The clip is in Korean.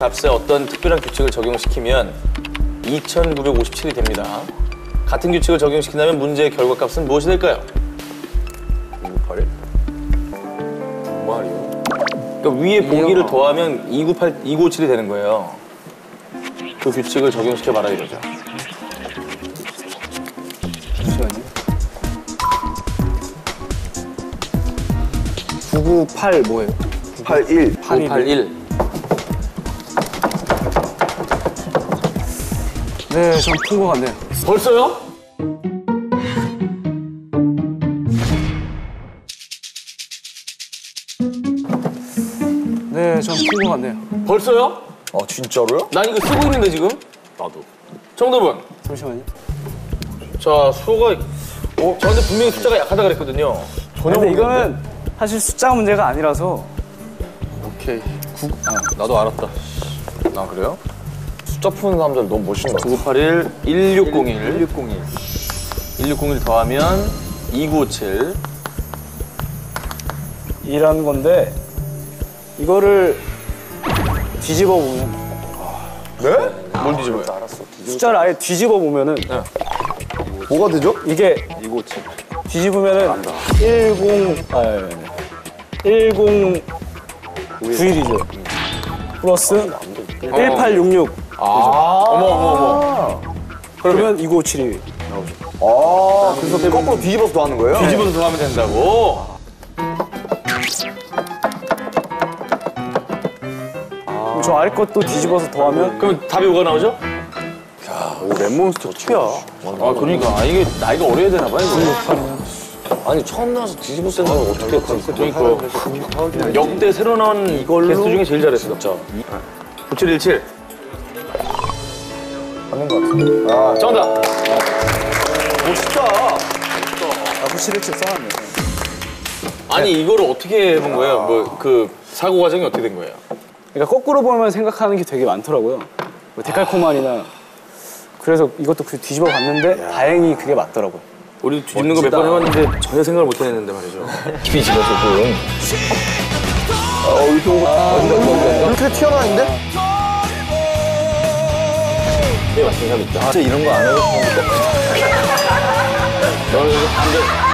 값에 어떤 특별한 규칙을 적용시키면 2,957이 됩니다. 같은 규칙을 적용시킨다면 문제의 결과값은 무엇이 될까요? 298일? 두 마리요? 그러니까 위에 보기를 더하면 298, 297이 되는 거예요. 그 규칙을 적용시켜 봐라 이거죠. 잠시만요. 998 뭐예요? 81. 981. 네, 전푼것 같네요. 벌써요? 네, 전푼것 같네요. 벌써요? 아 진짜로요? 난 이거 쓰고 있는데 지금? 나도. 정답은? 잠시만요. 자, 수호가 어, 저한테 분명히 숫자가 약하다 그랬거든요. 전혀 근데? 이거는 사실 숫자 문제가 아니라서 오케이. 나도 알았다. 아 그래요? 숫자 푸는 사람들 너무 멋있는 것 같아. 981 1601 1601. 1601 더하면 2957 이라는 건데 이거를 뒤집어 보면 네? 뭘 뒤집어요? 숫자를 아예 뒤집어 보면은 뭐가 되죠? 이게 뒤집으면은 10 아, 10 9일이죠. 플러스 1866 아. 어머 어머 어머 그러면 2957이 아 그래서 거꾸로 뒤집어서 더 하는 거예요? 뒤집어서 더하면 된다고? 저 아래 것도 뒤집어서 더하면 그럼 답이 뭐가 나오죠? 오 랩몬스터 투야. 아 그러니까 아, 이게 나이가 어려야 되나 봐요. 아니 처음 나와서 뒤집을 생각을 어떻게 했지? 그러니까 역대 새로 나온 게스트 중에 제일 잘했어 진짜 9717 맞는 것 같은데. 아 정답 멋있다. 아, 9717 써놨네. 아니 이거를 어떻게 해본 거예요? 뭐 그 사고 과정이 어떻게 된 거예요? 그러니까 거꾸로 보면 생각하는 게 되게 많더라고요. 뭐 데칼코마니나 그래서 이것도 그 뒤집어 봤는데 다행히 그게 맞더라고요. 우리 뒤집는 거 몇 번 해봤는데 전혀 생각을 못 해냈는데 말이죠 뒤집어 조금. 어 이렇게 오고 이렇게 튀어나왔는데? 네 맞습니다 진짜 이런 거안 해봤어. 너는 안돼